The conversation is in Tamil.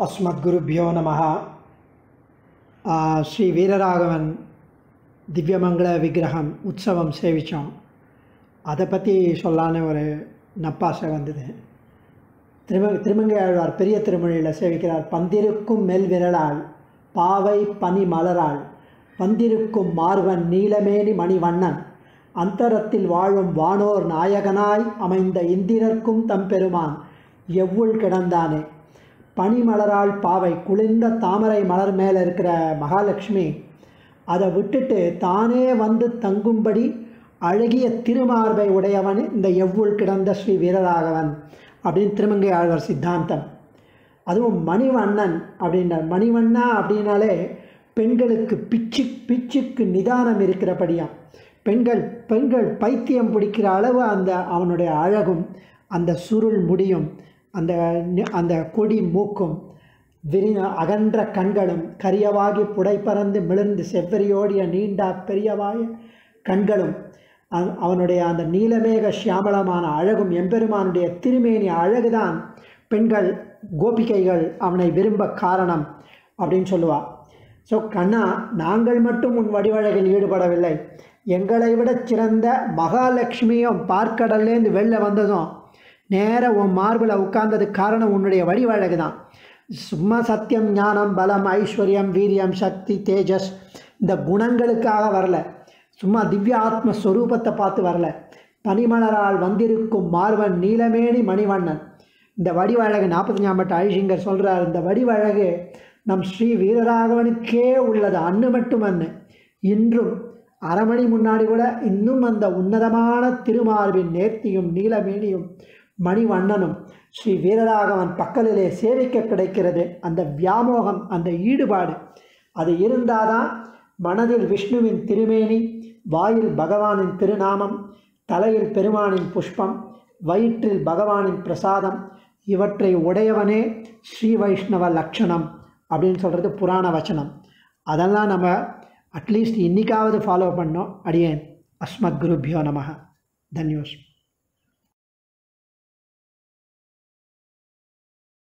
அஸ்மத்குருபியோ நம ஸ்ரீ வீரராகவன் திவ்யமங்கள விக்கிரகம் உற்சவம் சேவித்தோம் அதை பற்றி சொல்லான்னு ஒரு நப்பாசை வந்தது. திரும திருமங்கையாழ்வார் பெரிய திருமொழியில் சேவிக்கிறார் பந்திருக்கும் மெல் விரலால் பாவை பனி மலரால் வந்திருக்கும் மார்வன் நீலமேனி மணிவண்ணன் அந்தரத்தில் வாழும் வானோர் நாயகனாய் அமைந்த இந்திரர்க்கும் தம்பெருமான் எவ்வுள் கிடந்தானே பனிமலரால் பாவை குளிர்ந்த தாமரை மலர் மேலே இருக்கிற மகாலட்சுமி அதை விட்டுட்டு தானே வந்து தங்கும்படி அழகிய திருமார்பை உடையவன் இந்த எவ்வுள் கிடந்த ஸ்ரீ வீரராகவன் அப்படின்னு திருமங்கை ஆழ்வார் சித்தாந்தம். அதுவும் மணிவண்ணன் அப்படின்றார் மணிவண்ணா அப்படின்னாலே பெண்களுக்கு பிச்சு பிச்சுக்கு நிதானம் இருக்கிறபடியாம் பெண்கள் பெண்கள் பைத்தியம் பிடிக்கிற அளவு அந்த அவனுடைய அழகும் அந்த சுருள் முடியும். அந்த அந்த கொடி மூக்கும் விரி அகன்ற கண்களும் கரியவாகி புடை பறந்து மிளர்ந்து செவ்வரியோடிய நீண்ட பெரியவாய கண்களும் அவனுடைய அந்த நீலமேக சியாமளமான அழகும் எம்பெருமானுடைய திருமேனி அழகுதான் பெண்கள் கோபிகைகள் அவனை விரும்ப காரணம் அப்படின்னு சொல்லுவாள் ஸோ கண்ணா நாங்கள் மட்டும் உன் வடிவழகில் ஈடுபடவில்லை. எங்களை விட சிறந்த மகாலட்சுமியும் பார்க்கடல்லேருந்து வெளில வந்ததும் நேராக உன் மார்பில் உட்கார்ந்ததுக்கு காரணம் உன்னுடைய வடிவழகு தான் சும்மா சத்தியம் ஞானம் பலம் ஐஸ்வர்யம் வீரியம் சக்தி தேஜஸ் இந்த குணங்களுக்காக வரல. சும்மா திவ்ய ஆத்ம ஸ்வரூபத்தை பார்த்து வரல. பனிமலரால் வந்திருக்கும் மார்வன் நீலமேனி மணிவண்ணன். இந்த வடிவழகு நாற்பத்தி பட்ட ஐஷிங்கர் சொல்கிறார் இந்த வடிவழகு நம் ஸ்ரீ வீரராகவனுக்கே உள்ளது அன்னு மட்டும் அன்னு இன்றும் அரை மணி முன்னாடி கூட இன்னும் அந்த உன்னதமான திருமார்பின் நேர்த்தியும் நீலமேனியும் மணிவண்ணனும் ஸ்ரீ வீரராகவன் பக்கலிலே சேவிக்க கிடைக்கிறது அந்த வியாமோகம் அந்த ஈடுபாடு. அது இருந்தாதான் மனதில் விஷ்ணுவின் திருமேனி வாயில் பகவானின் திருநாமம் தலையில் பெருமானின் புஷ்பம் வயிற்றில் பகவானின் பிரசாதம் இவற்றை உடையவனே ஸ்ரீ வைஷ்ணவ லக்ஷணம் அப்படின்னு சொல்கிறது புராண வச்சனம். அதெல்லாம் நம்ம அட்லீஸ்ட் இன்றைக்காவது ஃபாலோ பண்ணோம். அடியேன். அஸ்மத் குருபியோ நமக தன்யோஸ்